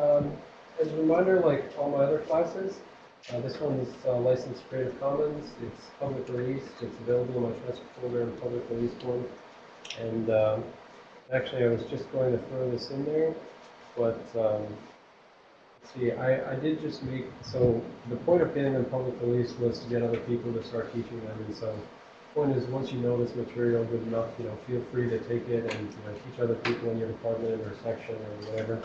um, as a reminder, like all my other classes, uh, this one is uh, licensed Creative Commons. It's public release. It's available in my transfer folder in public release form. And um, actually, I was just going to throw this in there, but um, see, I, I did just make, so the point of getting them public release was to get other people to start teaching them. And so point is, once you know this material good enough, you know, feel free to take it and you know, teach other people in your department or section or whatever.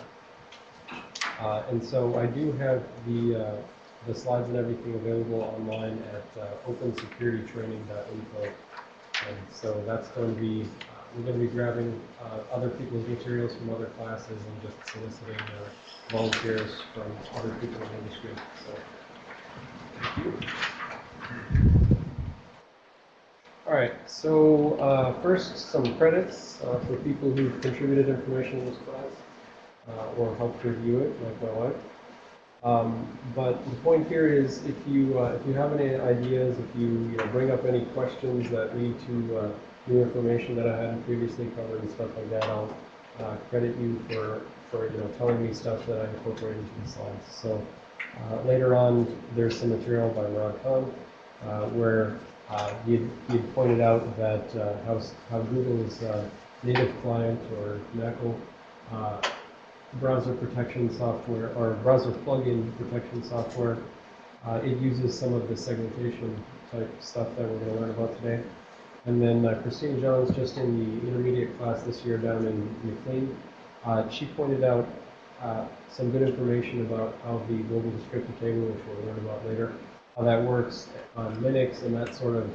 Uh, and so I do have the, uh, the slides and everything available online at uh, opensecuritytraining.info. And so that's going to be, uh, we're going to be grabbing uh, other people's materials from other classes and just soliciting uh, volunteers from other people in the industry. So, thank you. All right, so first, some credits for people who've contributed information in this class uh, or helped review it, like my wife. Um, but the point here is, if you uh, if you have any ideas, if you, you know, bring up any questions that lead to uh, new information that I hadn't previously covered and stuff like that, I'll uh, credit you for for you know telling me stuff that I incorporate into the slides. So uh, later on, there's some material by Rod Kahn uh, where you you pointed out that how how Google's native client or NaCl browser protection software or browser plugin protection software. Uh, it uses some of the segmentation type stuff that we're going to learn about today. And then uh, Christine Jones, just in the intermediate class this year down in McLean, uh, she pointed out uh, some good information about how the global descriptor table, which we'll learn about later, how that works on Linux, and that sort of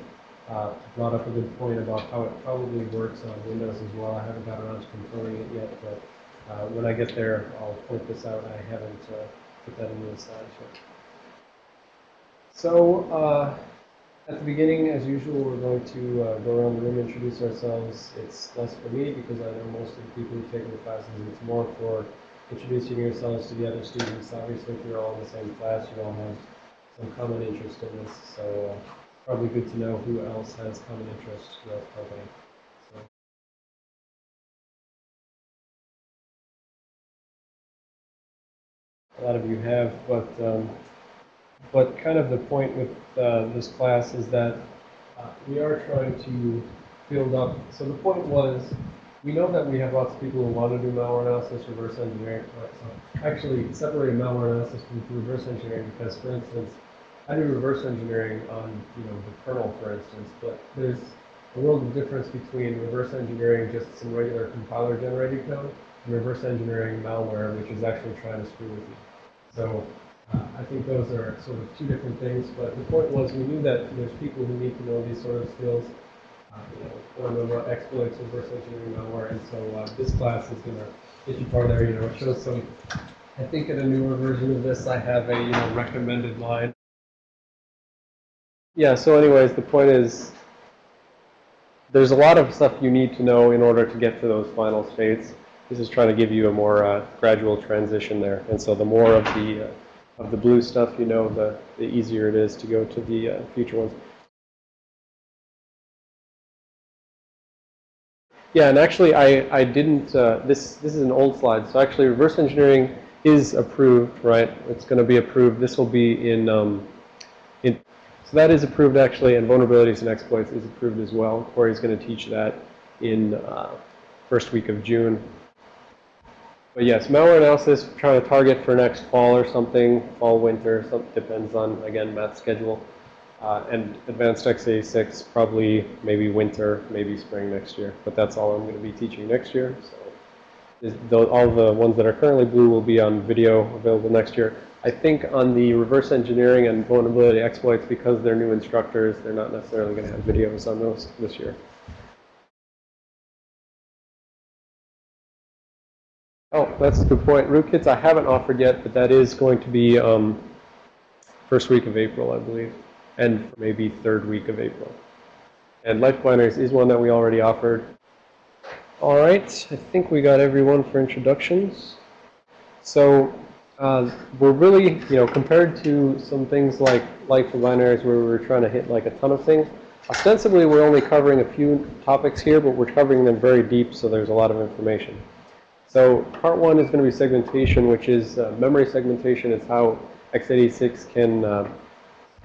uh, brought up a good point about how it probably works on Windows as well. I haven't got around to confirming it yet, but uh, when I get there, I'll point this out. I haven't uh, put that in the slides yet. So, uh, at the beginning, as usual, we're going to uh, go around the room introduce ourselves. It's less for me because I know most of the people who've taken the classes. It's more for introducing yourselves to the other students. Obviously, if you're all in the same class, you all have some common interest in this. So, uh, probably good to know who else has common interest throughout the company. A lot of you have, but um, but kind of the point with uh, this class is that uh, we are trying to build up. So the point was, we know that we have lots of people who want to do malware analysis, reverse engineering. So actually, separate malware analysis from reverse engineering because, for instance, I do reverse engineering on you know the kernel, for instance, but there's a world of difference between reverse engineering just some regular compiler generated code and reverse engineering malware, which is actually trying to screw with you. So uh, I think those are sort of two different things. But the point was we knew that there's people who need to know these sort of skills. Uh, you know, learn about exploits, reverse engineering malware, and so uh, this class is going to get you far there. You know, shows some. I think in a newer version of this, I have a you know recommended line. Yeah. So, anyways, the point is, there's a lot of stuff you need to know in order to get to those final states. This is trying to give you a more uh, gradual transition there. And so the more of the uh, of the blue stuff you know, the, the easier it is to go to the uh, future ones. Yeah, and actually I, I didn't, uh, this, this is an old slide. So actually reverse engineering is approved, right? It's going to be approved. This will be in, um, in, so that is approved actually, and vulnerabilities and exploits is approved as well. Corey's going to teach that in uh, first week of June. But yes, malware analysis, trying to target for next fall or something, fall, winter, depends on, again, math schedule. Uh, and advanced x86, probably maybe winter, maybe spring next year. But that's all I'm going to be teaching next year. So all the ones that are currently blue will be on video available next year. I think on the reverse engineering and vulnerability exploits, because they're new instructors, they're not necessarily going to have videos on those this year. Oh, that's a good point. Rootkits I haven't offered yet, but that is going to be um, first week of April, I believe, and maybe third week of April. And Life Planners is one that we already offered. All right, I think we got everyone for introductions. So uh, we're really, you know, compared to some things like Life of Binaries where we were trying to hit like a ton of things, ostensibly we're only covering a few topics here, but we're covering them very deep, so there's a lot of information. So part one is going to be segmentation, which is uh, memory segmentation. It's how x86 can uh,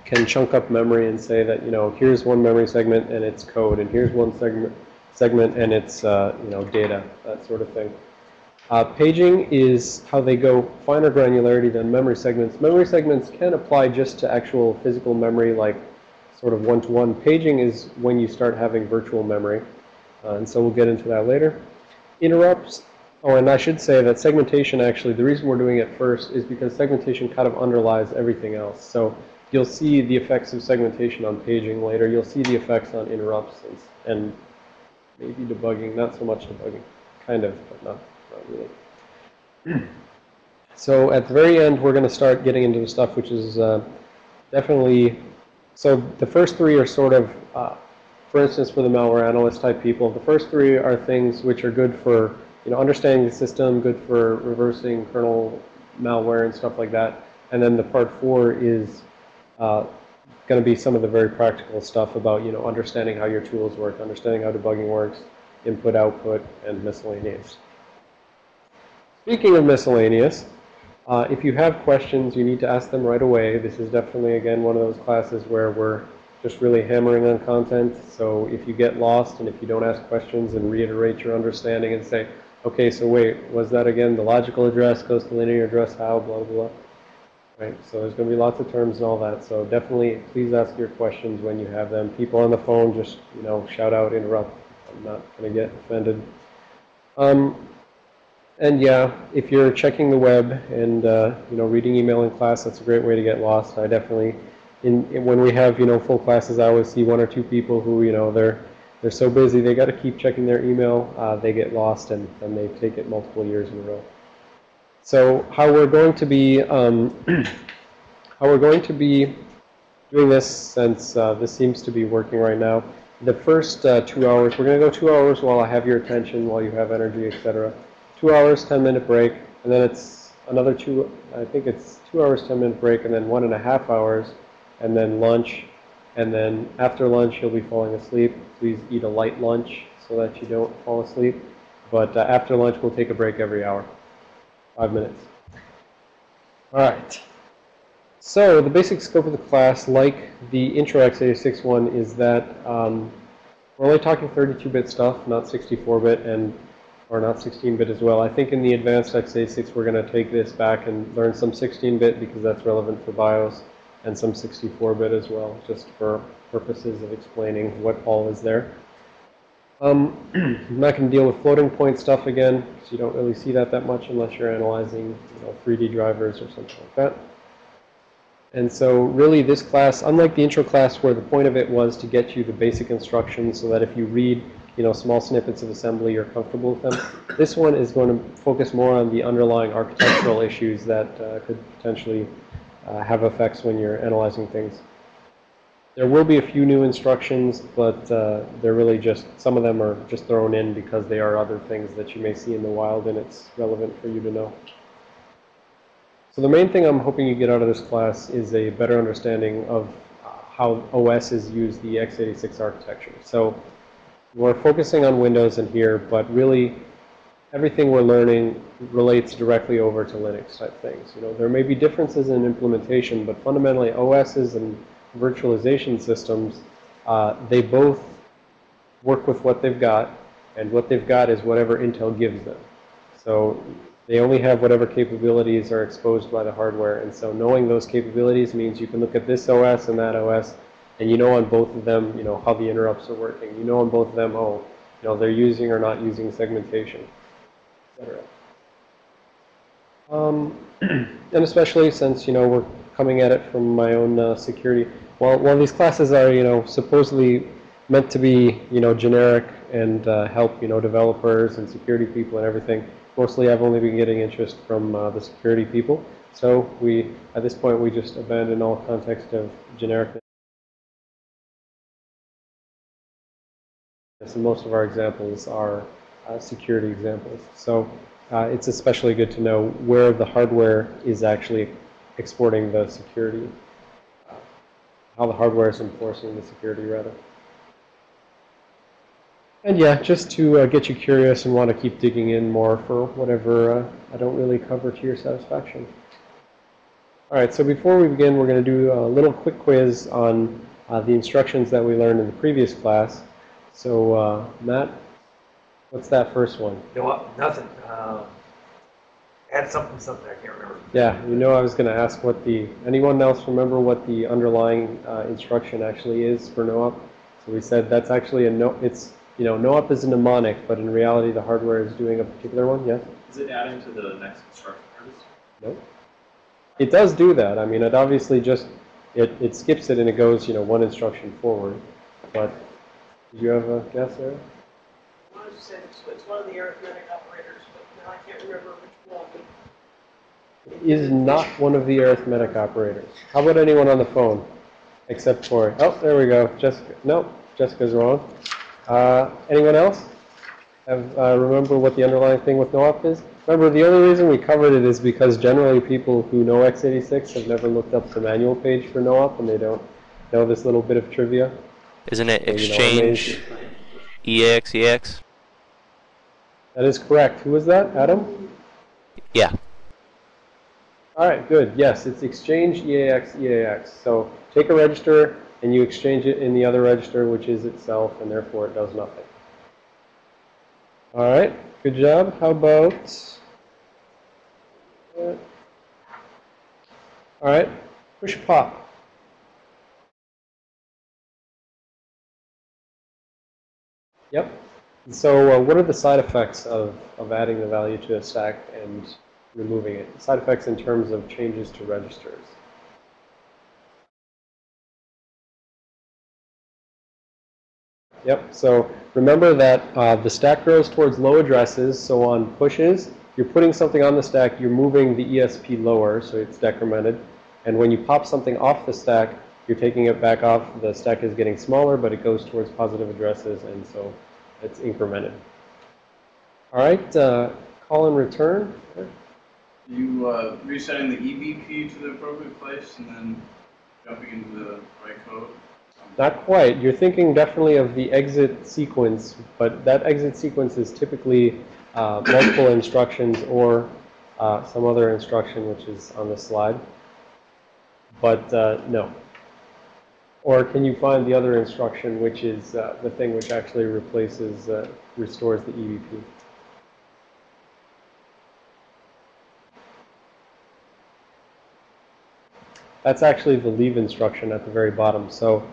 can chunk up memory and say that you know here's one memory segment and it's code, and here's one segment segment and it's uh, you know data, that sort of thing. Uh, paging is how they go finer granularity than memory segments. Memory segments can apply just to actual physical memory, like sort of one-to-one. Paging is when you start having virtual memory, uh, and so we'll get into that later. Interrupts Oh, and I should say that segmentation actually, the reason we're doing it first is because segmentation kind of underlies everything else. So you'll see the effects of segmentation on paging later. You'll see the effects on interrupts and, and maybe debugging, not so much debugging. Kind of, but not, not really. so at the very end, we're going to start getting into the stuff which is uh, definitely, so the first three are sort of, uh, for instance, for the malware analyst type people, the first three are things which are good for you know, understanding the system, good for reversing kernel malware and stuff like that. And then the part four is uh, going to be some of the very practical stuff about, you know, understanding how your tools work, understanding how debugging works, input, output, and miscellaneous. Speaking of miscellaneous, uh, if you have questions, you need to ask them right away. This is definitely, again, one of those classes where we're just really hammering on content. So if you get lost and if you don't ask questions and reiterate your understanding and say, Okay, so wait, was that again the logical address goes to linear address how, blah, blah, blah. Right, so there's going to be lots of terms and all that. So definitely, please ask your questions when you have them. People on the phone, just, you know, shout out, interrupt. I'm not going to get offended. Um, and yeah, if you're checking the web and, uh, you know, reading email in class, that's a great way to get lost. I definitely, in, in, when we have, you know, full classes, I always see one or two people who, you know, they're they're so busy, they got to keep checking their email. Uh, they get lost, and then they take it multiple years in a row. So how we're going to be um, how we're going to be doing this, since uh, this seems to be working right now. The first uh, two hours, we're going to go two hours while I have your attention, while you have energy, etc. Two hours, 10 minute break, and then it's another two. I think it's two hours, 10 minute break, and then one and a half hours, and then lunch, and then after lunch, you'll be falling asleep. Please eat a light lunch so that you don't fall asleep. But uh, after lunch, we'll take a break every hour. Five minutes. All right. So the basic scope of the class, like the intro x86 one, is that um, we're only talking 32-bit stuff, not 64-bit, and or not 16-bit as well. I think in the advanced x86, we're going to take this back and learn some 16-bit because that's relevant for BIOS and some 64-bit as well, just for purposes of explaining what all is there. Um, I'm not going to deal with floating point stuff again, because you don't really see that that much unless you're analyzing you know, 3D drivers or something like that. And so really this class, unlike the intro class where the point of it was to get you the basic instructions so that if you read you know, small snippets of assembly, you're comfortable with them. This one is going to focus more on the underlying architectural issues that uh, could potentially have effects when you're analyzing things. There will be a few new instructions, but uh, they're really just, some of them are just thrown in because they are other things that you may see in the wild and it's relevant for you to know. So the main thing I'm hoping you get out of this class is a better understanding of uh, how OSs use the x86 architecture. So we're focusing on Windows in here, but really everything we're learning relates directly over to Linux type things. You know, there may be differences in implementation, but fundamentally OSs and virtualization systems, uh, they both work with what they've got, and what they've got is whatever Intel gives them. So they only have whatever capabilities are exposed by the hardware, and so knowing those capabilities means you can look at this OS and that OS, and you know on both of them, you know, how the interrupts are working. You know on both of them, oh, you know, they're using or not using segmentation Um, and especially since, you know, we're coming at it from my own uh, security. While, while these classes are, you know, supposedly meant to be, you know, generic and uh, help, you know, developers and security people and everything, mostly I've only been getting interest from uh, the security people. So we, at this point, we just abandon all context of genericness. And most of our examples are uh, security examples. So uh, it's especially good to know where the hardware is actually exporting the security, how the hardware is enforcing the security rather. And yeah, just to uh, get you curious and want to keep digging in more for whatever uh, I don't really cover to your satisfaction. All right, so before we begin, we're going to do a little quick quiz on uh, the instructions that we learned in the previous class. So, Matt, what's that first one? No, nothing. Um, add something, something. I can't remember. Yeah, you know I was going to ask what the, anyone else remember what the underlying uh, instruction actually is for NOOP? So we said that's actually a no, it's, you know, NOOP is a mnemonic, but in reality the hardware is doing a particular one, yes? Is it adding to the next instruction artist? Nope. It does do that. I mean, it obviously just, it, it skips it and it goes, you know, one instruction forward. But, did you have a guess there? I was saying, it's, it's one of the arithmetic operators, but now I can't remember which one. It is not one of the arithmetic operators. How about anyone on the phone? Except for, oh, there we go. Jessica, nope, Jessica's wrong. Uh, anyone else? Have, uh, remember what the underlying thing with NOOP is? Remember, the only reason we covered it is because generally people who know x86 have never looked up the manual page for NOOP and they don't know this little bit of trivia. Isn't it So, you know, exchange EAX EX? That is correct. Who was that? Adam? Yeah. All right, good. Yes, it's exchange EAX EAX. So take a register and you exchange it in the other register, which is itself, and therefore it does nothing. All right, good job. How about... All right, push pop. Yep. So uh, what are the side effects of, of adding the value to a stack and removing it? Side effects in terms of changes to registers. Yep, so remember that uh, the stack grows towards low addresses, so on pushes, you're putting something on the stack, you're moving the ESP lower, so it's decremented. And when you pop something off the stack, you're taking it back off, the stack is getting smaller, but it goes towards positive addresses, and so it's incremented. All right, uh, call and return. You uh, resetting the EBP to the appropriate place and then jumping into the right code. Not quite. You're thinking definitely of the exit sequence, but that exit sequence is typically uh, multiple instructions or uh, some other instruction which is on the slide. But uh, no. Or can you find the other instruction which is uh, the thing which actually replaces, uh, restores the E EBP? That's actually the leave instruction at the very bottom. So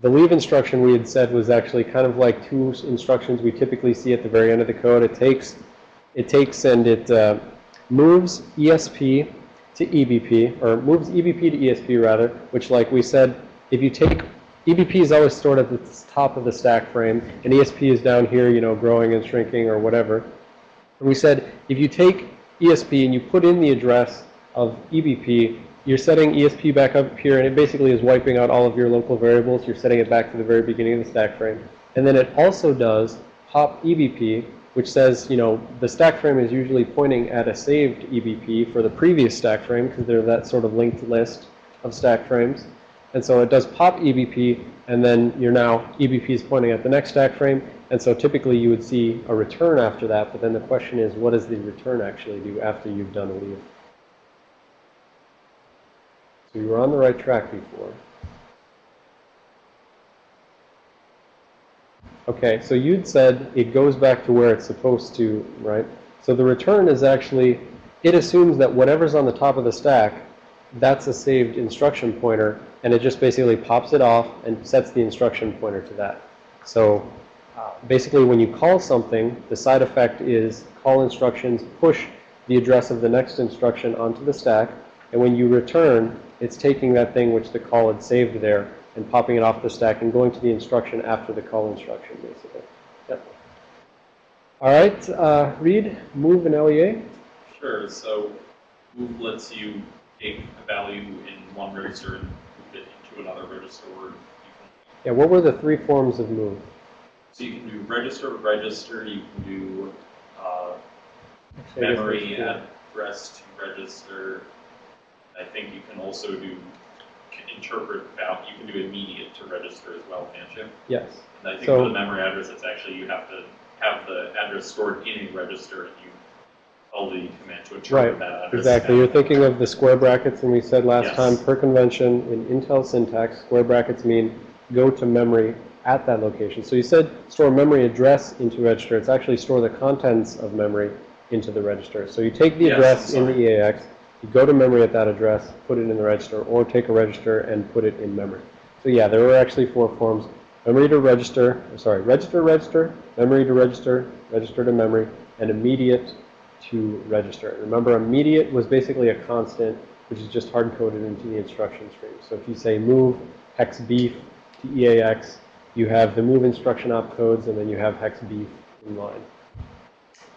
the leave instruction we had said was actually kind of like two instructions we typically see at the very end of the code. It takes, it takes and it uh, moves ESP to EBP, or moves EBP to ESP rather, which like we said, if you take, EBP is always stored at the top of the stack frame, and ESP is down here, you know, growing and shrinking or whatever. And we said, if you take ESP and you put in the address of EBP, you're setting ESP back up here, and it basically is wiping out all of your local variables. You're setting it back to the very beginning of the stack frame. And then it also does pop EBP, which says, you know, the stack frame is usually pointing at a saved EBP for the previous stack frame, because they're that sort of linked list of stack frames. And so it does pop EBP, and then you're now, EBP is pointing at the next stack frame, and so typically you would see a return after that, but then the question is, what does the return actually do after you've done a leave? So you were on the right track before. Okay, so you'd said it goes back to where it's supposed to, right? So the return is actually, it assumes that whatever's on the top of the stack, that's a saved instruction pointer, and it just basically pops it off and sets the instruction pointer to that. So uh, basically when you call something, the side effect is call instructions push the address of the next instruction onto the stack, and when you return, it's taking that thing which the call had saved there and popping it off the stack and going to the instruction after the call instruction, basically. Yep. All right, uh, Reed, move an LEA. Sure, so move lets you take a value in one register and move it into another register or you can, Yeah, what were the three forms of move? so you can do register, register, you can do, uh, Actually, memory address to register. I think you can also do can interpret val, you can do immediate to register as well, can't you? Yes. And I think So- for the memory address, it's actually, you have to have the address stored in a register and you the command to interpret Right, that. Exactly. You're thinking of the square brackets, and we said last Yes. time, per convention, in Intel syntax, square brackets mean go to memory at that location. So you said store memory address into register. It's actually store the contents of memory into the register. So you take the Yes, address in the EAX, you go to memory at that address, put it in the register, or take a register and put it in memory. So yeah, there were actually four forms. Memory to register, sorry, register, register, memory to register, register to memory, and immediate to register. Remember, immediate was basically a constant, which is just hard-coded into the instruction stream. So if you say move hex beef to EAX, you have the move instruction opcodes, and then you have hex beef in line.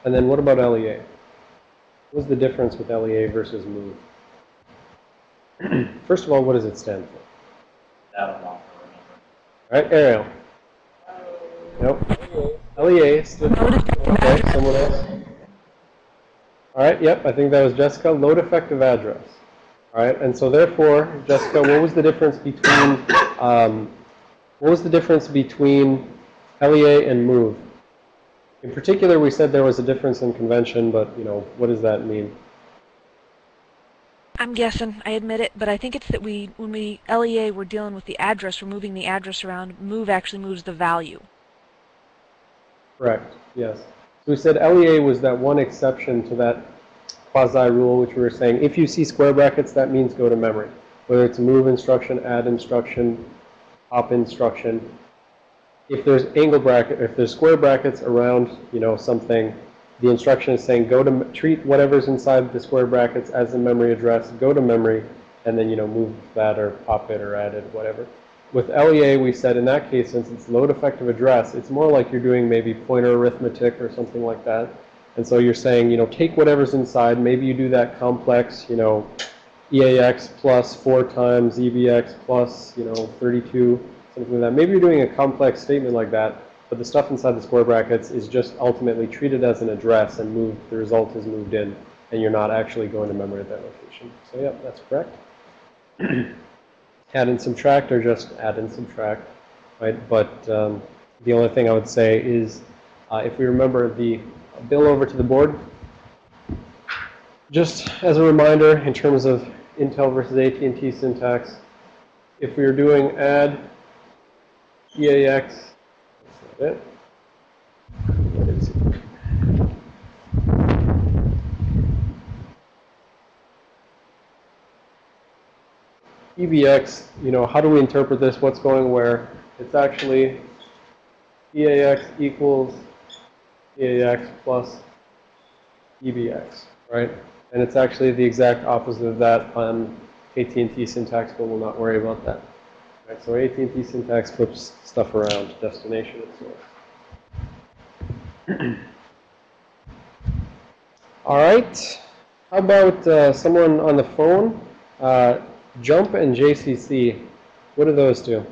And then what about LEA? What's the difference with LEA versus move? First of all, what does it stand for? That I'm not gonna remember. All right, Ariel. Nope. LEA stood for, okay, someone else? All right, yep, I think that was Jessica, load effective address. All right, and so therefore, Jessica, what was the difference between, um, what was the difference between LEA and move? In particular, we said there was a difference in convention, but, you know, what does that mean? I'm guessing, I admit it, but I think it's that we, when we, LEA, we're dealing with the address, we're moving the address around. Move actually moves the value. Correct, yes. We said LEA was that one exception to that quasi rule, which we were saying, if you see square brackets, that means go to memory. Whether it's move instruction, add instruction, pop instruction. If there's angle bracket, if there's square brackets around, you know, something, the instruction is saying go to, treat whatever's inside the square brackets as a memory address, go to memory, and then, you know, move that or pop it or add it, whatever. With LEA, we said in that case, since it's load effective address, it's more like you're doing maybe pointer arithmetic or something like that. And so you're saying, you know, take whatever's inside. Maybe you do that complex, you know, EAX plus 4 times EBX plus, you know, 32, something like that. Maybe you're doing a complex statement like that, but the stuff inside the square brackets is just ultimately treated as an address and moved, the result is moved in, and you're not actually going to memory at that location. So, yeah, that's correct. add and subtract or just add and subtract, right? But um, the only thing I would say is uh, if we remember the bill over to the board, just as a reminder in terms of Intel versus AT&T syntax, if we are doing add EAX, that's not it. EBX, you know, how do we interpret this? What's going where? It's actually EAX equals EAX plus EBX, right? And it's actually the exact opposite of that on AT&T syntax, but we'll not worry about that. Right, so AT&T syntax flips stuff around, destination and source. All right. How about uh, someone on the phone? Uh, jump and JCC. What do those do?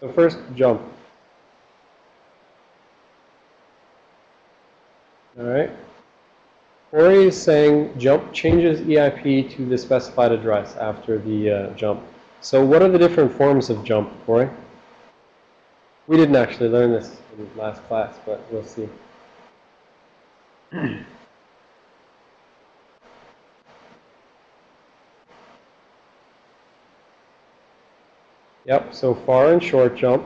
So first, jump. All right. Corey is saying jump changes EIP to the specified address after the uh, jump. So what are the different forms of jump, Corey? We didn't actually learn this in last class, but we'll see. Yep, so far and short jump,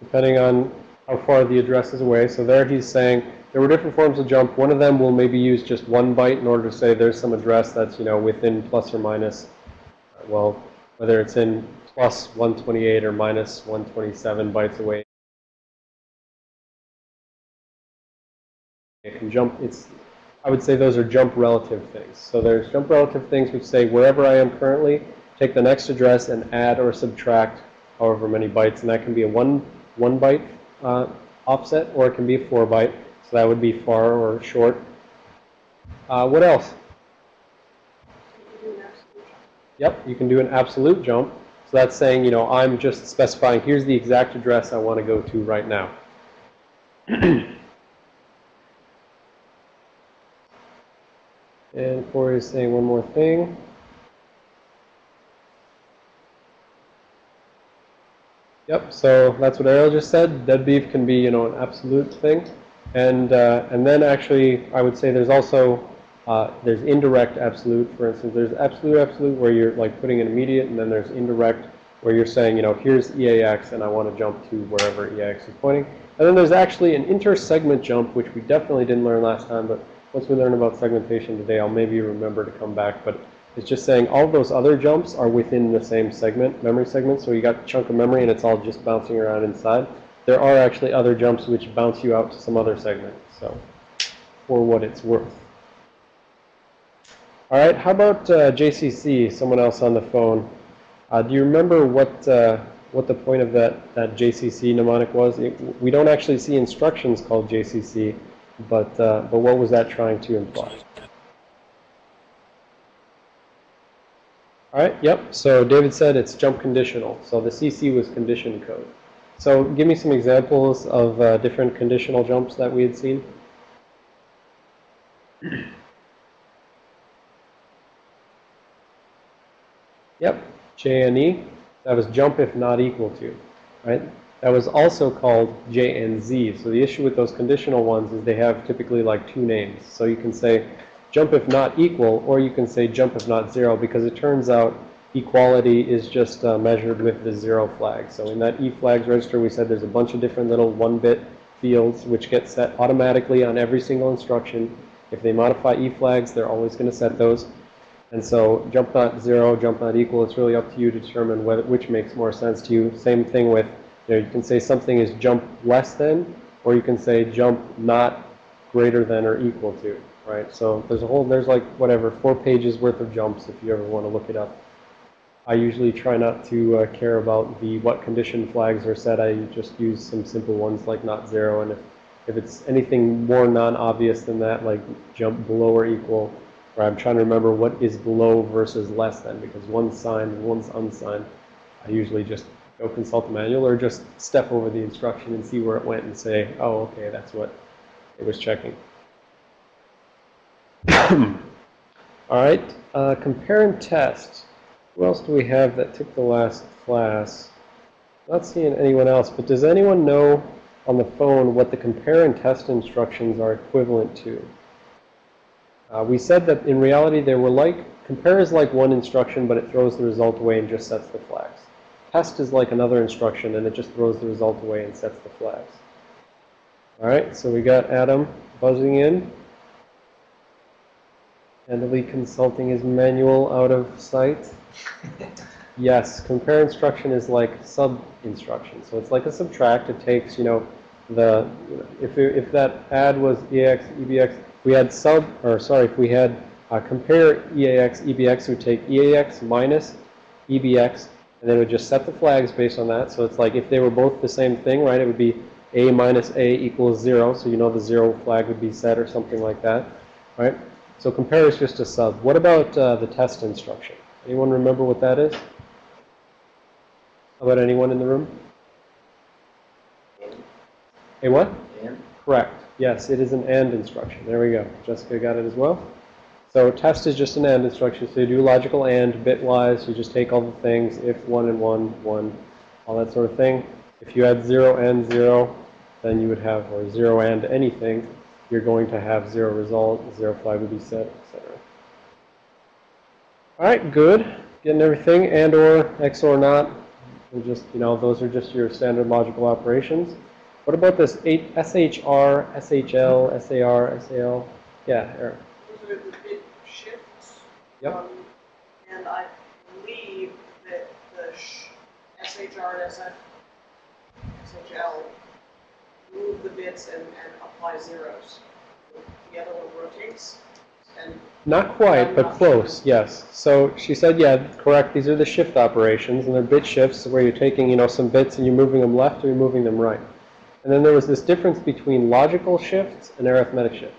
depending on how far the address is away. So there he's saying there were different forms of jump. One of them will maybe use just one byte in order to say there's some address that's, you know, within plus or minus, uh, well, whether it's in plus 128 or minus 127 bytes away. It can jump, it's, I would say those are jump relative things. So there's jump relative things which say wherever I am currently, take the next address and add or subtract however many bytes, and that can be a one, one byte uh, offset, or it can be a four byte. So that would be far or short. Uh, what else? Yep, you can do an absolute jump. So that's saying, you know, I'm just specifying, here's the exact address I want to go to right now. and Corey is saying one more thing. Yep, so that's what Ariel just said. Dead beef can be, you know, an absolute thing. And, uh, and then actually, I would say there's also, uh, there's indirect absolute. For instance, there's absolute absolute where you're like putting an immediate, and then there's indirect where you're saying, you know, here's EAX and I want to jump to wherever EAX is pointing. And then there's actually an inter-segment jump, which we definitely didn't learn last time, but once we learn about segmentation today, I'll maybe remember to come back. But it's just saying all those other jumps are within the same segment, memory segment. So you got a chunk of memory and it's all just bouncing around inside. There are actually other jumps which bounce you out to some other segment. So for what it's worth. All right, how about uh, JCC, someone else on the phone? Uh, do you remember what, uh, what the point of that, that JCC mnemonic was? It, we don't actually see instructions called JCC, but, uh, but what was that trying to imply? All right, yep. So David said it's jump conditional. So the CC was condition code. So give me some examples of uh, different conditional jumps that we had seen. Yep, JNE. That was jump if not equal to, right? That was also called JNZ. So the issue with those conditional ones is they have typically like two names. So you can say jump if not equal, or you can say jump if not zero, because it turns out equality is just uh, measured with the zero flag. So in that E flags register, we said there's a bunch of different little one-bit fields which get set automatically on every single instruction. If they modify E flags, they're always going to set those. And so jump not zero, jump not equal, it's really up to you to determine whether, which makes more sense to you. Same thing with, you know, you can say something is jump less than, or you can say jump not greater than or equal to, right? So there's a whole, there's like, whatever, four pages worth of jumps if you ever want to look it up. I usually try not to uh, care about the what condition flags are set. I just use some simple ones like not zero. And if, if it's anything more non-obvious than that, like jump below or equal, or I'm trying to remember what is below versus less than, because one's signed one's unsigned, I usually just go consult the manual or just step over the instruction and see where it went and say, oh, okay, that's what it was checking. All right, uh, compare and test. Who else do we have that took the last class? Not seeing anyone else, but does anyone know on the phone what the compare and test instructions are equivalent to? Uh, we said that in reality they were like, compare is like one instruction, but it throws the result away and just sets the flags. Test is like another instruction, and it just throws the result away and sets the flags. All right, so we got Adam buzzing in. Handily consulting his manual out of sight. Yes, compare instruction is like sub instruction. So it's like a subtract. It takes, you know, the, you know, if, it, if that add was EAX, EBX, we had sub, or sorry, if we had uh, compare EAX, EBX, we would take EAX minus EBX, and then we would just set the flags based on that. So it's like if they were both the same thing, right, it would be A minus A equals 0. So you know the 0 flag would be set or something like that, right? So compare is just a sub. What about uh, the test instruction? Anyone remember what that is? How about anyone in the room? And. A what? And Correct. Yes, it is an AND instruction. There we go. Jessica got it as well. So test is just an AND instruction. So you do logical AND bitwise. You just take all the things, if 1 and 1, 1, all that sort of thing. If you had 0 and 0, then you would have, or 0 and anything, you're going to have 0 result, 0 flag would be set, etc. All right, good. Getting everything, and or, XOR not. We'll just, you know, those are just your standard logical operations. What about this eight- SHR, SHL, SAR, SAL? Yeah, Eric. Those are the bit shifts. Yep. Um, And I believe that the SHR and SHL move the bits and, and apply zeros. The other one rotates and Not quite, but close, yes. So she said, yeah, correct, these are the shift operations, and they're bit shifts where you're taking, you know, some bits and you're moving them left or you're moving them right. And then there was this difference between logical shifts and arithmetic shifts.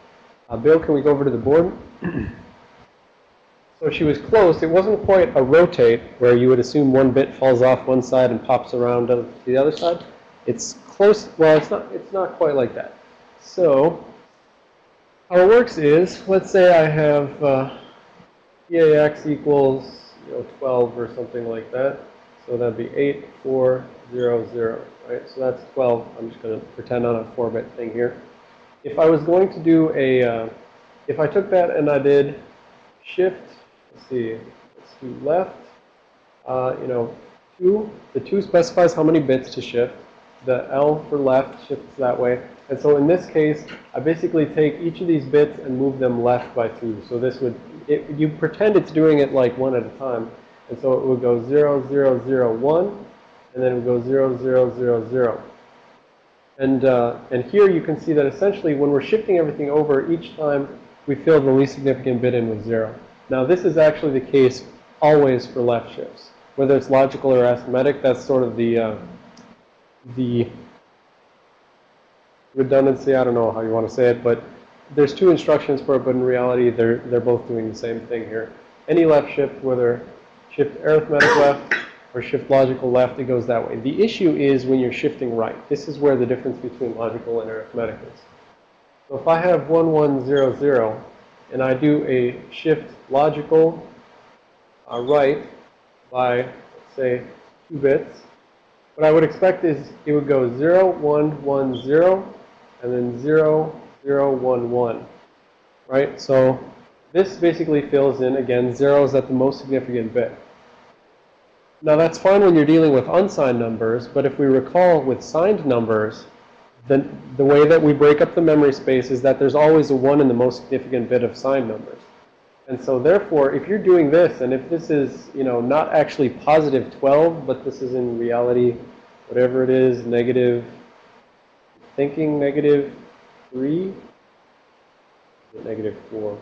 Uh, Bill, can we go over to the board? So she was close. It wasn't quite a rotate where you would assume one bit falls off one side and pops around to the other side. It's close. Well, it's not. It's not quite like that. So how it works is, let's say I have uh, EAX equals you know 12 or something like that. So that'd be 8400, right? So that's 12. I'm just going to pretend on a 4-bit thing here. If I was going to do a, uh, if I took that and I did shift, let's see, let's do left, uh, you know, 2, the 2 specifies how many bits to shift. The L for left shifts that way. And so in this case, I basically take each of these bits and move them left by 2. So this would, it, you pretend it's doing it like one at a time. And so it would go 0, 0, 0, 1, and then it would go 0, 0, 0, 0. And, uh, and here you can see that essentially when we're shifting everything over, each time we fill the least significant bit in with 0. Now this is actually the case always for left shifts. Whether it's logical or arithmetic, that's sort of the, uh, the redundancy, I don't know how you want to say it, but there's two instructions for it, but in reality, they're, they're both doing the same thing here. Any left shift, whether shift arithmetic left or shift logical left, it goes that way. The issue is when you're shifting right. This is where the difference between logical and arithmetic is. So if I have 1100 and I do a shift logical uh, right by, say, two bits, what I would expect is it would go 0, 1, 1, 0, and then 0, 0, 1, 1. Right? So this basically fills in, again, 0 is at the most significant bit. Now that's fine when you're dealing with unsigned numbers, but if we recall with signed numbers, the, the way that we break up the memory space is that there's always a 1 in the most significant bit of signed numbers. And so therefore, if you're doing this, and if this is, you know, not actually positive 12, but this is in reality, whatever it is, negative, thinking negative 3, negative 4.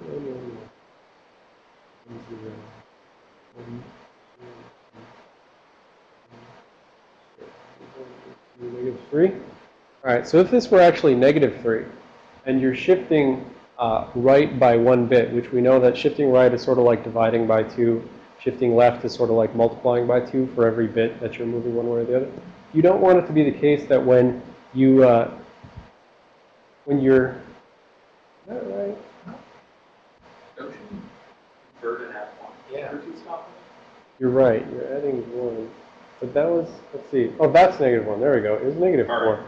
No, no, no. One, zero, one, two, Negative 3. All right, so if this were actually negative 3, and you're shifting uh, right by one bit, which we know that shifting right is sort of like dividing by 2, shifting left is sort of like multiplying by 2 for every bit that you're moving one way or the other. You don't want it to be the case that when you, uh, when you're, is that right? Don't you convert and add one? Yeah. Or two stop? You're right, you're adding 1. But that was, let's see, oh, that's negative 1, there we go, it was negative All 4. right.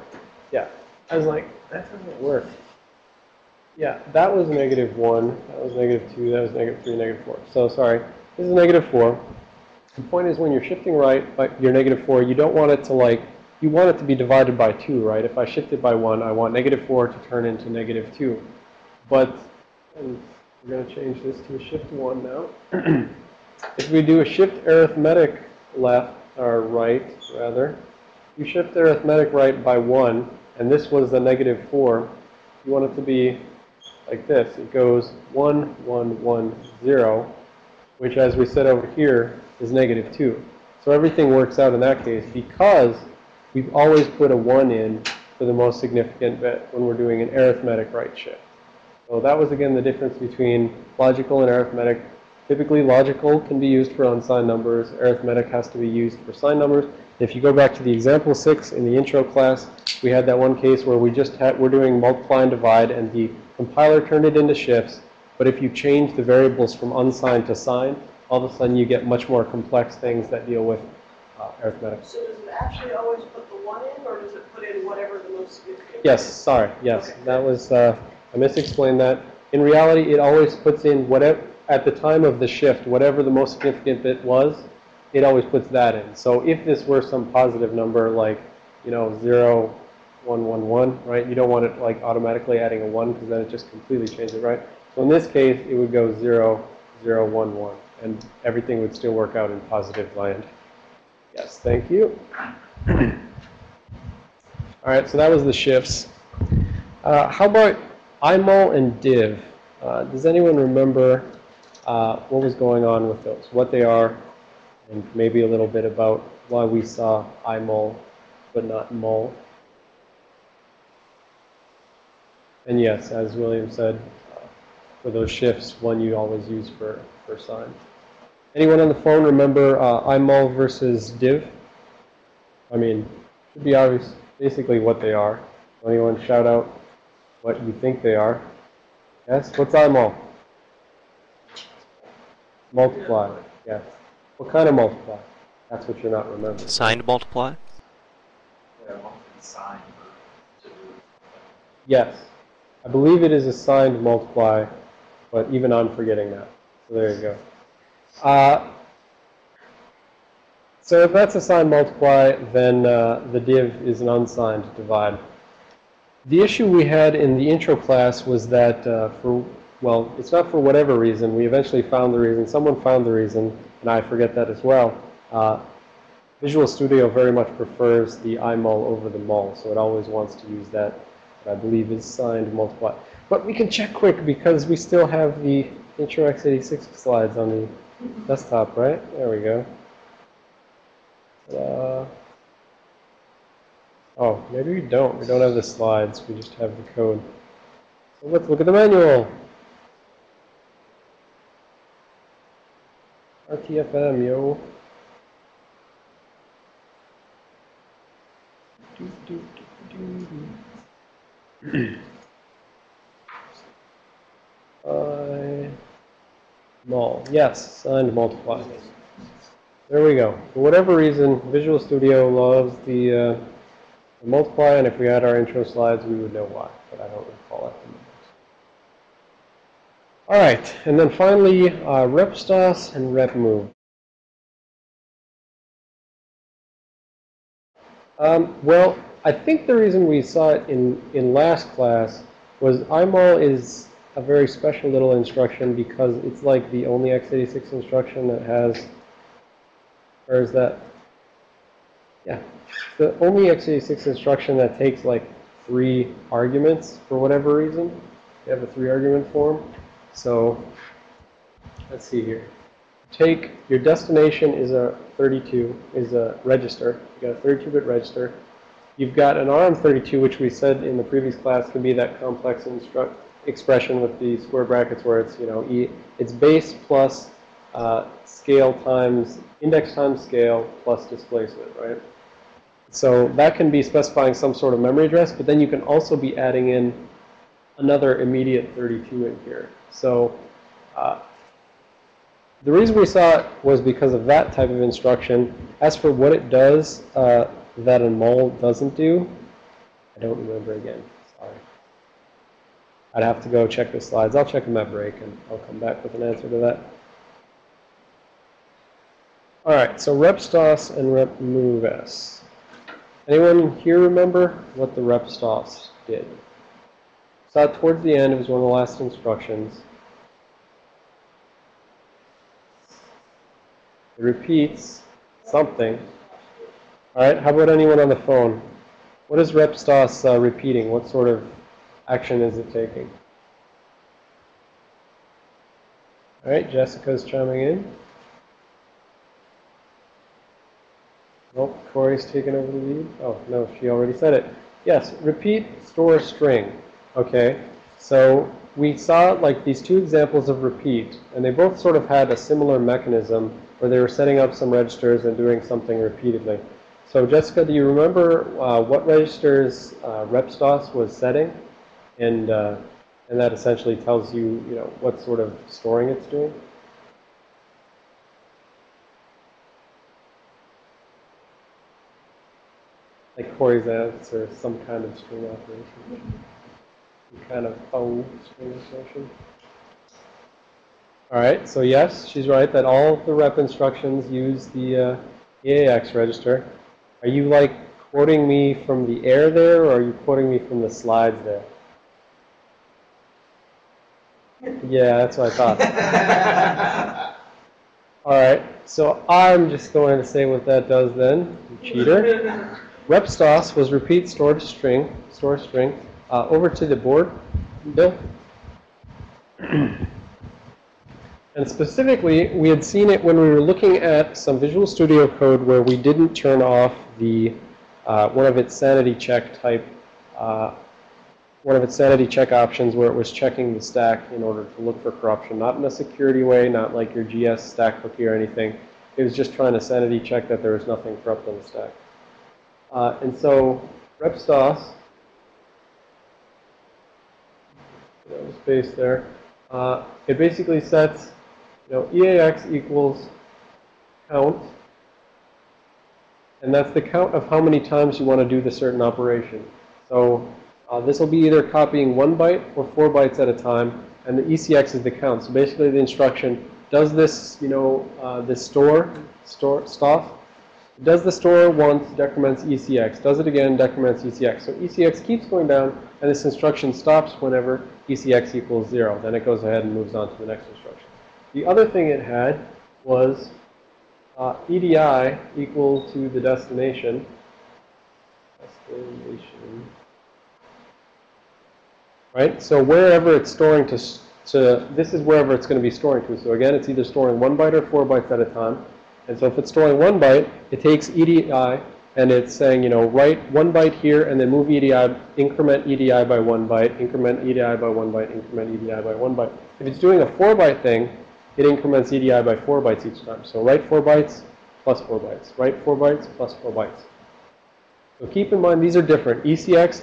Yeah, I was like, that doesn't work. Yeah, that was negative 1, that was negative 2, that was negative 3, negative 4. So, sorry, this is negative 4. The point is when you're shifting right, but you're negative 4, you don't want it to like, you want it to be divided by 2, right? If I shift it by 1, I want negative 4 to turn into negative 2. But, and we're going to change this to a shift 1 now. if we do a shift arithmetic left, or right, rather, you shift arithmetic right by 1, and this was the negative 4, you want it to be like this. It goes 1, 1, 1, 0, which as we said over here is negative 2. So everything works out in that case because we've always put a 1 in for the most significant bit when we're doing an arithmetic right shift. So that was again the difference between logical and arithmetic. Typically logical can be used for unsigned numbers. Arithmetic has to be used for signed numbers. If you go back to the example 6 in the intro class, we had that one case where we just had, we're doing multiply and divide and the compiler turned it into shifts. But if you change the variables from unsigned to signed, all of a sudden you get much more complex things that deal with uh, arithmetic. So does it actually always put the one in, or does it put in whatever the most significant? Yes, sorry, yes, Okay. that was, uh, I misexplained that. In reality, it always puts in whatever, at the time of the shift, whatever the most significant bit was, it always puts that in. So if this were some positive number like, you know, 0, 1, 1, 1, right, you don't want it like automatically adding a 1 because then it just completely changes it, right? So in this case, it would go 0, 0, 1, 1, and everything would still work out in positive land. Yes, thank you. All right, so that was the shifts. Uh, how about imul and div? Uh, does anyone remember uh, what was going on with those, what they are, and maybe a little bit about why we saw imul but not mul? And yes, as William said, uh, for those shifts, one you always use for, for sign. Anyone on the phone remember uh, imul versus div? I mean, should be obvious basically what they are. Anyone shout out what you think they are? Yes? What's imul? Multiply. Yes. What kind of multiply? That's what you're not remembering. Signed multiply? Yeah, one sign for, to, Yes. I believe it is a signed multiply, but even I'm forgetting that. So there you go. Uh, so if that's a signed multiply, then uh, the div is an unsigned divide. The issue we had in the intro class was that uh, for, well, it's not for whatever reason. We eventually found the reason. Someone found the reason, and I forget that as well. Uh, Visual Studio very much prefers the imul over the mul, so it always wants to use that, I believe is signed multiply. But we can check quick because we still have the intro x86 slides on the desktop, right? There we go. Oh, maybe we don't. We don't have the slides. We just have the code. So let's look at the manual. RTFM, yo. Do, do, do. I mul. Yes, signed multiply. There we go. For whatever reason, Visual Studio loves the, uh, the multiply, and if we had our intro slides, we would know why, but I don't recall moment. All right, and then finally, uh, repstos and repmove. Um, well, I think the reason we saw it in, in last class was imul is a very special little instruction because it's like the only x86 instruction that has, or is that, yeah, the only x86 instruction that takes like three arguments for whatever reason. You have a three argument form. So let's see here. Take your destination is a 32, is a register. You got a 32-bit register. You've got an r/m32, which we said in the previous class can be that complex expression with the square brackets where it's, you know, e, it's base plus uh, scale times, index times scale plus displacement, right? So that can be specifying some sort of memory address, but then you can also be adding in another immediate 32 in here. So uh, the reason we saw it was because of that type of instruction. As for what it does uh, that a mul doesn't do, I don't remember again. Sorry. I'd have to go check the slides. I'll check them at break, and I'll come back with an answer to that. All right, so repstos and repmoves. Anyone here remember what the repstos did? So towards the end. It was one of the last instructions. It repeats something. All right, how about anyone on the phone? What is repstos uh, repeating? What sort of action is it taking? All right, Jessica's chiming in. Oh, Corey's taken over the lead. Oh, no, she already said it. Yes, repeat, store string. Okay, so we saw like these two examples of repeat, and they both sort of had a similar mechanism where they were setting up some registers and doing something repeatedly. So Jessica, do you remember uh, what registers uh, repstos was setting? And, uh, and that essentially tells you, you know, what sort of storing it's doing? Like Corey's answer, some kind of string operation. Some kind of O string instruction. All right, so yes, she's right that all the rep instructions use the uh, EAX register. Are you like quoting me from the air there, or are you quoting me from the slides there? Yeah, that's what I thought. All right, so I'm just going to say what that does then, you cheater. Repstos was repeat stored string, store string, uh, over to the board, Bill. And specifically, we had seen it when we were looking at some Visual Studio code where we didn't turn off the uh, one of its sanity check type, uh, one of its sanity check options where it was checking the stack in order to look for corruption, not in a security way, not like your GS stack cookie or anything. It was just trying to sanity check that there was nothing corrupt on the stack. Uh, and so repstos, no space there, uh, it basically sets, you know, EAX equals count. And that's the count of how many times you want to do the certain operation. So uh, this will be either copying one byte or four bytes at a time, and the ECX is the count. So basically the instruction, does this, you know, uh, this store, store, stuff, does the store once, decrements ECX. Does it again, decrements ECX. So ECX keeps going down, and this instruction stops whenever ECX equals 0. Then it goes ahead and moves on to the next instruction. The other thing it had was uh, EDI equal to the destination. Destination. Right? So wherever it's storing to, to, this is wherever it's going to be storing to. So again, it's either storing one byte or four bytes at a time. And so if it's storing one byte, it takes EDI and it's saying, you know, write one byte here and then move EDI, increment EDI by one byte, increment EDI by one byte, increment EDI by one byte. If it's doing a four byte thing, it increments EDI by four bytes each time. So write four bytes plus four bytes. Write four bytes plus four bytes. So keep in mind these are different. ECX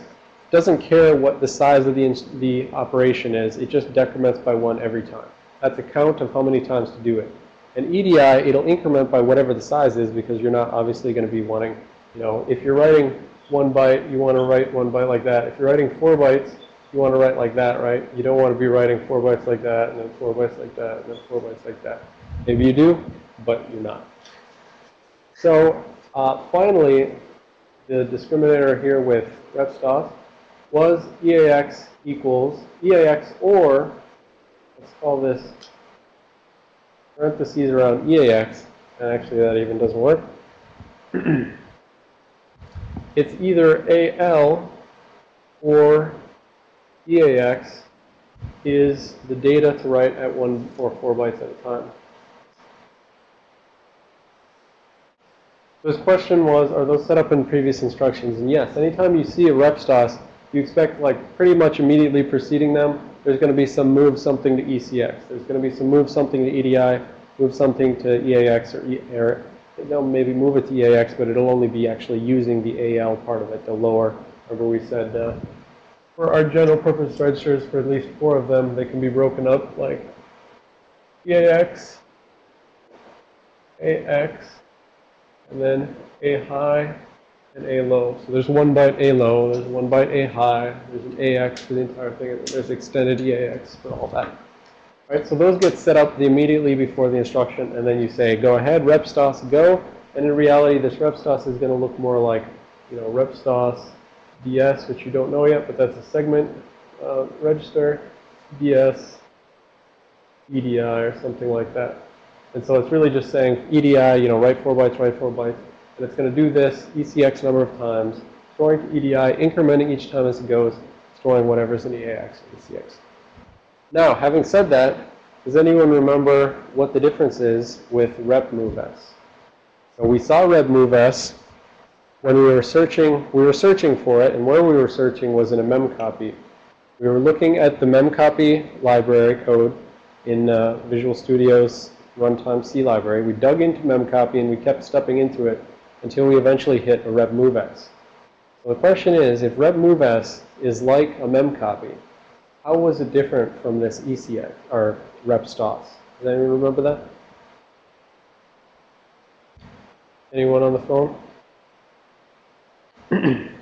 doesn't care what the size of the, the operation is. It just decrements by one every time. That's a count of how many times to do it. And EDI, it'll increment by whatever the size is because you're not obviously going to be wanting, you know, if you're writing one byte, you want to write one byte like that. If you're writing four bytes, you want to write like that, right? You don't want to be writing four bytes like that, and then four bytes like that, and then four bytes like that. Maybe you do, but you're not. So uh, finally, the discriminator here with repstos was EAX equals EAX or, let's call this parentheses around EAX, and actually that even doesn't work. it's either AL or EAX is the data to write at one or four bytes at a time. So his question was, are those set up in previous instructions? And yes, anytime you see a repstos, you expect like pretty much immediately preceding them, there's going to be some move something to ECX. There's going to be some move something to EDI, move something to EAX or, or they'll maybe move it to EAX, but it'll only be actually using the AL part of it, the lower. Remember we said uh, for our general purpose registers, for at least four of them, they can be broken up like EAX, AX, and then A high and A low. So there's one byte A low, there's one byte A high, there's an AX for the entire thing, and there's extended EAX for all that. All right, so those get set up the immediately before the instruction, and then you say, go ahead, repstos, go. And in reality, this repstos is going to look more like, you know, repstos DS, which you don't know yet, but that's a segment uh, register, DS, EDI, or something like that. And so it's really just saying EDI, you know, write four bytes, write four bytes. And it's going to do this ECX number of times, storing to EDI, incrementing each time as it goes, storing whatever's in the AX or ECX. Now, having said that, does anyone remember what the difference is with rep move s? So we saw rep move s when we were searching, we were searching for it, and where we were searching was in a memcopy. We were looking at the memcopy library code in uh, Visual Studio's runtime C library. We dug into memcopy and we kept stepping into it until we eventually hit a rep move s. So the question is, if rep move s is like a memcopy, how was it different from this ECX or rep stos? Does anyone remember that? Anyone on the phone?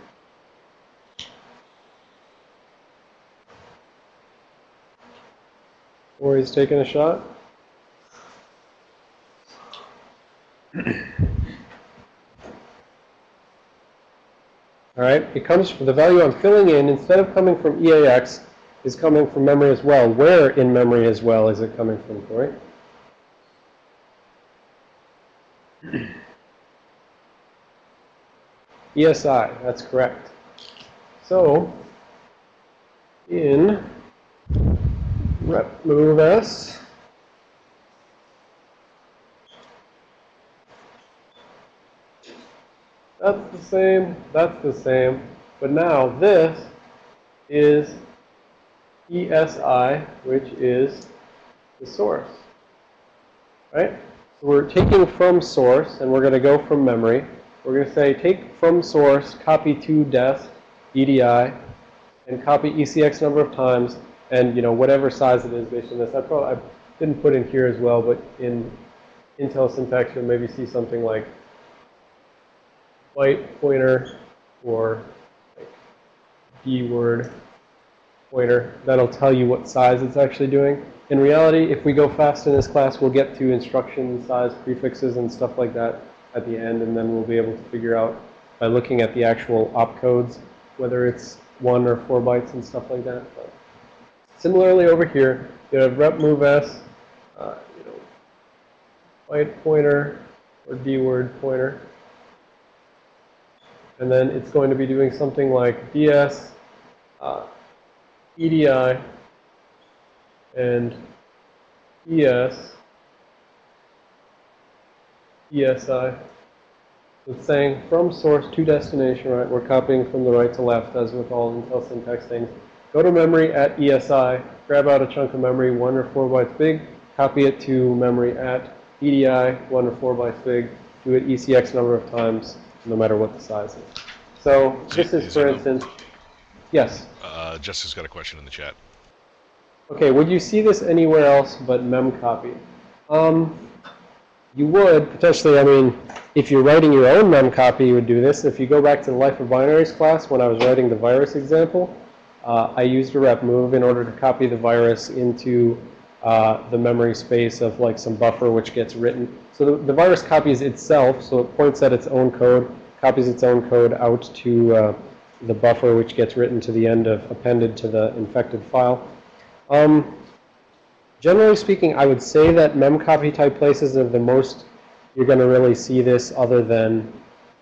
Or he's taking a shot? All right, it comes from the value I'm filling in, instead of coming from EAX, is coming from memory as well. Where in memory as well is it coming from, Corey? ESI, that's correct. So, in rep move s, that's the same, that's the same, but now this is ESI, which is the source. Right? So we're taking from source, and we're going to go from memory. We're going to say take from source, copy to desc, EDI, and copy ECX number of times, and you know whatever size it is based on this. I probably I didn't put in here as well, but in Intel syntax, you'll maybe see something like byte pointer or like D word pointer. That'll tell you what size it's actually doing. In reality, if we go fast in this class, we'll get to instruction size prefixes and stuff like that at the end, and then we'll be able to figure out by looking at the actual opcodes whether it's one or four bytes and stuff like that. But similarly, over here, you have rep move s, uh, you know, byte pointer or D word pointer. And then it's going to be doing something like DS, uh, EDI, and ES, ESI. It's saying from source to destination, right? We're copying from the right to left, as with all Intel syntax things. Go to memory at ESI, grab out a chunk of memory, one or four bytes big, copy it to memory at EDI, one or four bytes big, do it ECX number of times, no matter what the size is. So this is, for instance, yes. Uh, Jessica's got a question in the chat. Okay, would you see this anywhere else but memcopy? Um, you would, potentially, I mean, if you're writing your own mem copy, you would do this. If you go back to the Life of Binaries class, when I was writing the virus example, uh, I used a rep move in order to copy the virus into uh, the memory space of like some buffer which gets written. So the, the virus copies itself, so it points at its own code, copies its own code out to uh, the buffer which gets written to the end of appended to the infected file. Um, generally speaking, I would say that memcopy type places are the most you're going to really see this other than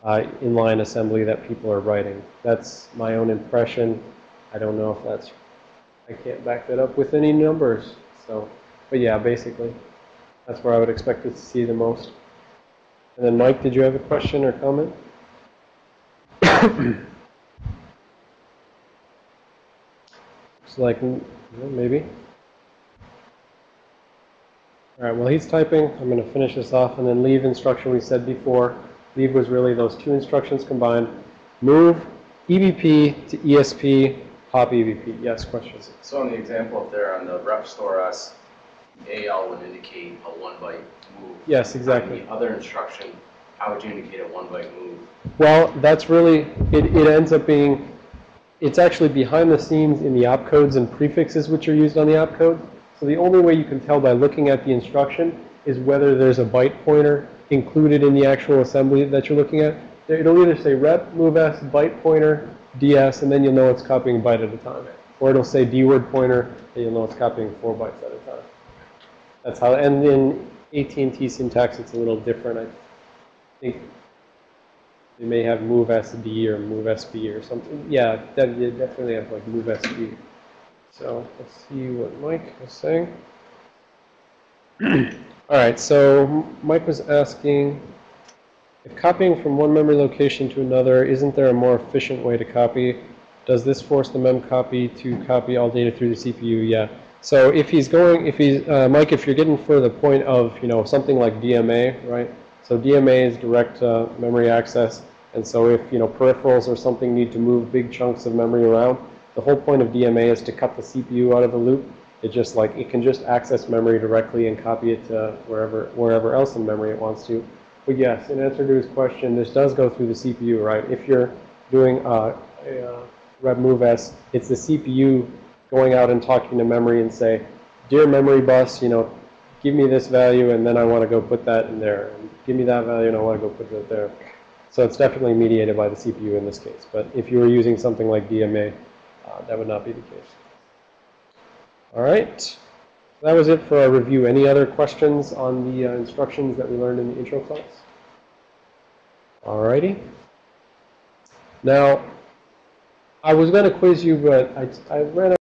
uh, inline assembly that people are writing. That's my own impression. I don't know if that's, I can't back that up with any numbers. So, but yeah, basically, that's where I would expect it to see the most. And then Mike, did you have a question or comment? Looks like, maybe. All right, well, he's typing. I'm going to finish this off. And then leave instruction we said before. Leave was really those two instructions combined. Move EBP to ESP, pop EBP. Yes, questions? So in the example up there on the rep store S, AL would indicate a one byte move. Yes, On exactly. the other instruction, how would you indicate a one byte move? Well, that's really, it, it ends up being, it's actually behind the scenes in the opcodes and prefixes which are used on the opcode. So the only way you can tell by looking at the instruction is whether there's a byte pointer included in the actual assembly that you're looking at. It'll either say rep, move s, byte pointer, ds, and then you'll know it's copying byte at a time. Or it'll say d word pointer, and you'll know it's copying four bytes at a time. That's how, and in AT&T syntax, it's a little different. I think they may have move SD or move SB or something. Yeah, you definitely have like move SD. So let's see what Mike was saying. All right, so Mike was asking, if copying from one memory location to another, isn't there a more efficient way to copy? Does this force the mem copy to copy all data through the CPU? Yeah. So if he's going, if he's, uh, Mike, if you're getting for the point of, you know, something like DMA, right? So DMA is direct uh, memory access. And so if, you know, peripherals or something need to move big chunks of memory around, the whole point of DMA is to cut the CPU out of the loop. It just like, it can just access memory directly and copy it to wherever, wherever else in memory it wants to. But yes, in answer to his question, this does go through the CPU, right? If you're doing uh, a uh, move s, it's the CPU going out and talking to memory and say, dear memory bus, you know, give me this value and then I want to go put that in there. And give me that value and I want to go put it there. So it's definitely mediated by the CPU in this case. But if you were using something like DMA, that would not be the case. All right. That was it for our review. Any other questions on the uh, instructions that we learned in the intro class? All righty. Now, I was going to quiz you, but I, I ran